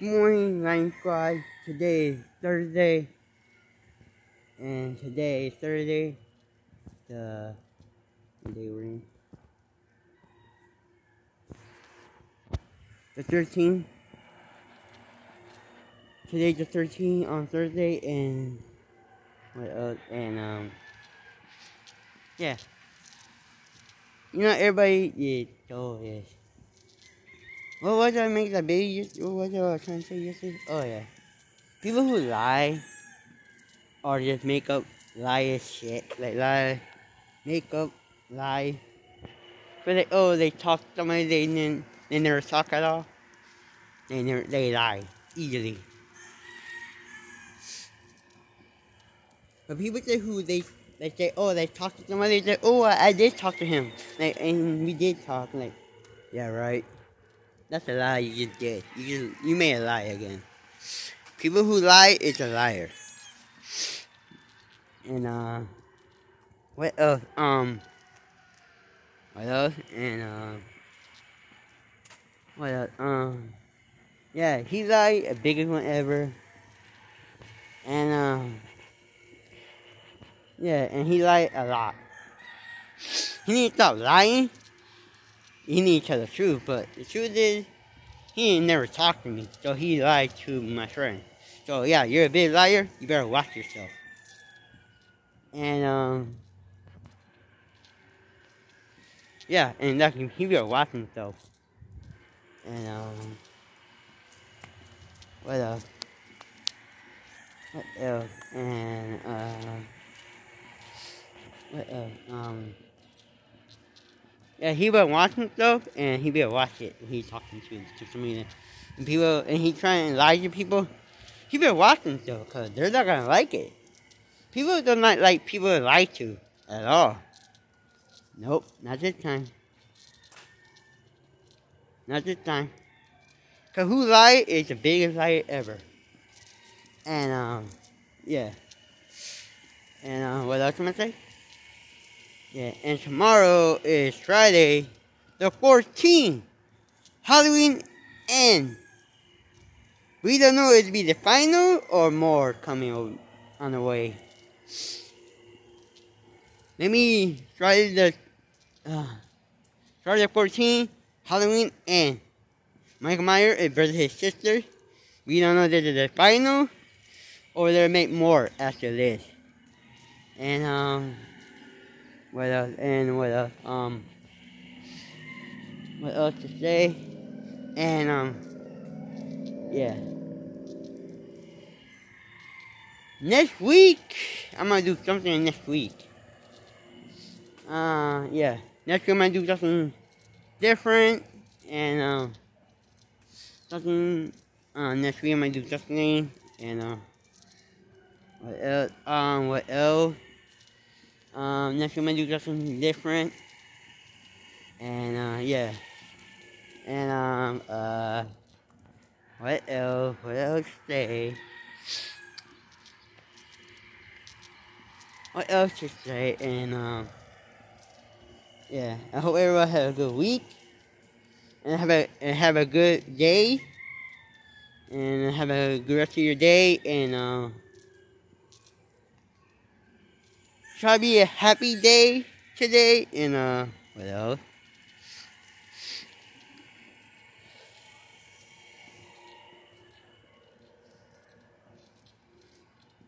Morning, Squad. Today is Thursday. And today is Thursday. The day we're. The 13th. Today's the 13th on Thursday and what else? And um yeah. You know everybody yeah, oh yes. What was I making that baby? What was I trying to say yesterday? Oh yeah, people who lie or just make up lie as shit, like lie, make up lie. But like oh they talk to somebody they didn't they never talk at all. They never they lie easily. But people say who they they say oh they talk to somebody they say oh I, I did talk to him like and we did talk like yeah right. That's a lie you just did. You just you made a lie again. People who lie is a liar. And uh what else? Um what else? And uh what else? Um yeah, he lied a biggest one ever. And um yeah, and he lied a lot. He needs to stop lying he need to tell the truth, but the truth is, he ain't never talked to me, so he lied to my friend. So yeah, you're a big liar, you better watch yourself. And um Yeah, and that he better watch himself. And um what else? What else? And uh what else? Um yeah, he been watching stuff, and he been watch it. He's talking to to somebody, and people, and he trying to lie to people. He been watching stuff because they're not gonna like it. People do not like people to lie to at all. Nope, not this time. Not this time. Cause who is the biggest lie ever. And um, yeah. And uh, what else am I say? Yeah, and tomorrow is Friday, the 14th. Halloween end. We don't know if it'll be the final or more coming on the way. Let me try the uh, Friday the 14th, Halloween and Michael Myers is versus his sister. We don't know if it's the final or they'll make more after this. And um what else? And what else? Um what else to say? And um yeah. Next week I'm gonna do something next week. Uh yeah. Next week I'm gonna do something different. And um something uh next week I'm gonna do something. And uh what else? Um what else um, next we're gonna do something different. And, uh, yeah. And, um, uh, what else? What else to say? What else to say? And, um, yeah. I hope everyone had a good week. And have a, and have a good day. And have a good rest of your day. And, um, uh, try to be a happy day today. And, uh, what else?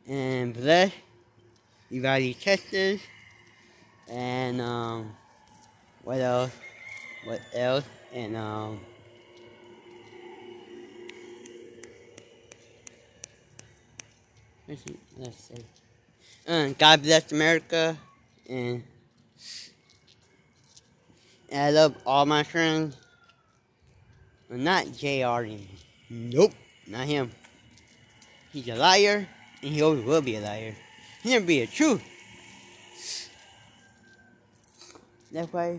And bless everybody testers. And, um, what else? What else? And, um, let's see. Let's see. And God bless America. And, I love all my friends. But not J.R. Nope, not him. He's a liar, and he always will be a liar. He'll never be a truth. That's why,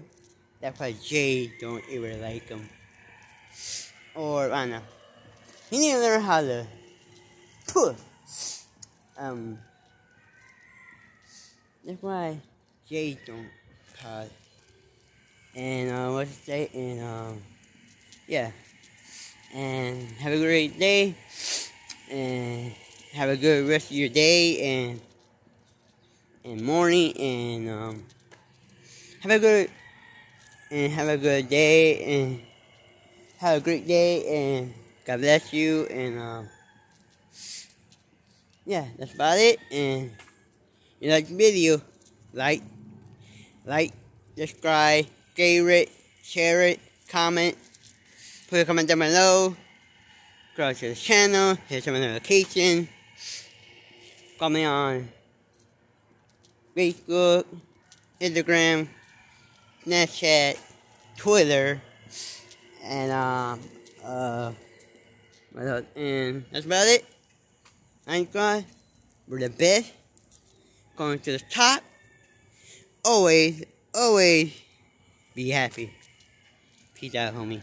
that's why Jay don't ever like him. Or, I don't know. He need to learn how to, put, um, that's why Jay don't cut. And uh, what's say? And um, yeah. And have a great day. And have a good rest of your day and and morning and um have a good and have a good day and have a great day and God bless you and um yeah that's about it and you like the video like like subscribe favorite share it comment put a comment down below subscribe to the channel hit some notification follow me on Facebook Instagram Snapchat Twitter and um uh and that's about it. Thank God. We're the best. Going to the top. Always, always be happy. Peace out, homie.